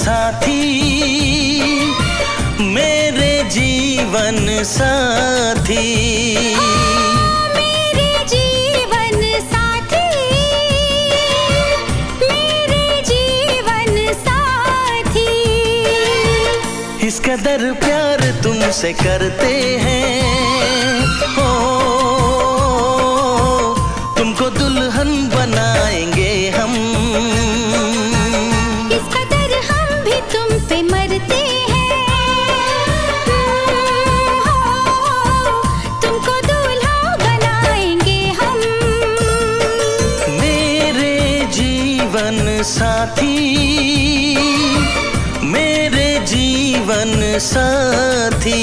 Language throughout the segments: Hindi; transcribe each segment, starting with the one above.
साथी मेरे जीवन साथी। जीवन साथी जीवन साथी। कदर प्यार तुमसे करते हैं। ओ तुमको दुल्हन बनाएँगे हम। जीवन साथी।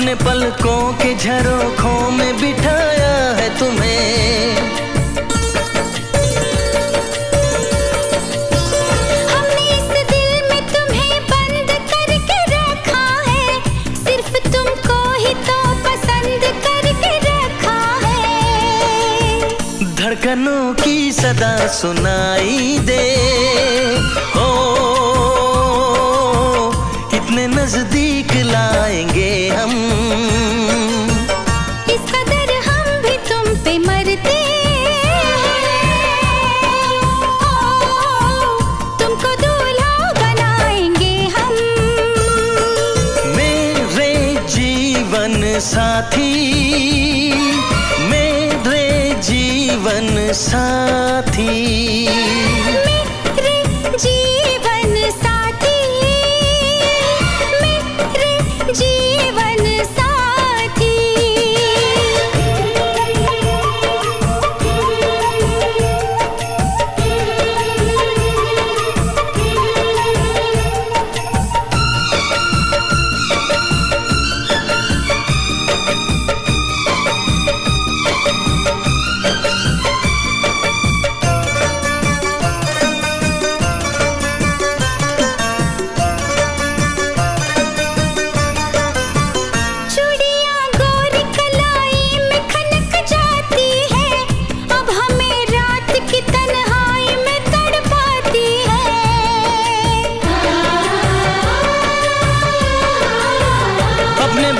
अपने पलकों के झरोखों में बिठाया है तुम्हें। हमने इस दिल में तुम्हें बंद करके रखा है। सिर्फ़ तुमको ही तो पसंद करके रखा है। धड़कनों की सदा सुनाई दे। हो साथी मेरे जीवन साथी।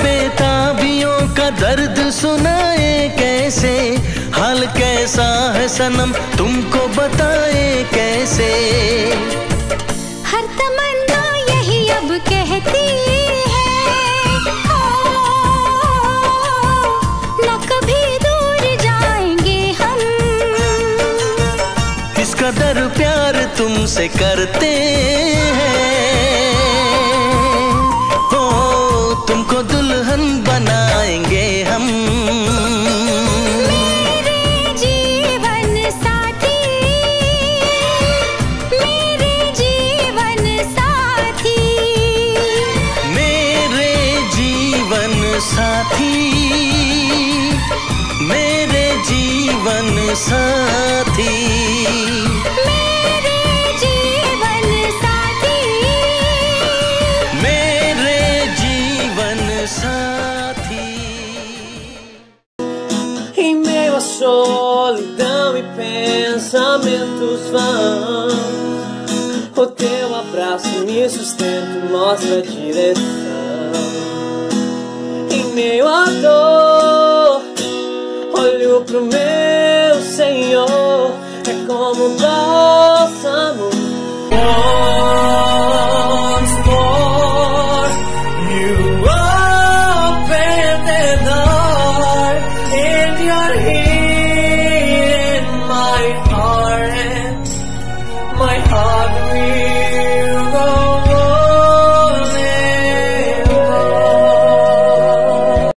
बेताबियों का दर्द सुनाए कैसे? हाल कैसा है सनम? तुमको बताए कैसे? हर तमन्ना यही अब कहती है। न कभी दूर जाएँगे हम। इस कदर प्यार तुमसे करते साथी मेरे जीवन साथी मेरे जीवन साथी मेरे जीवन साथी Em meio à solidão e pensamentos vãos, o teu abraço me sustenta e mostra a direção. Meio à dor, olho pro meu Senhor, é como um bálsamo. My heart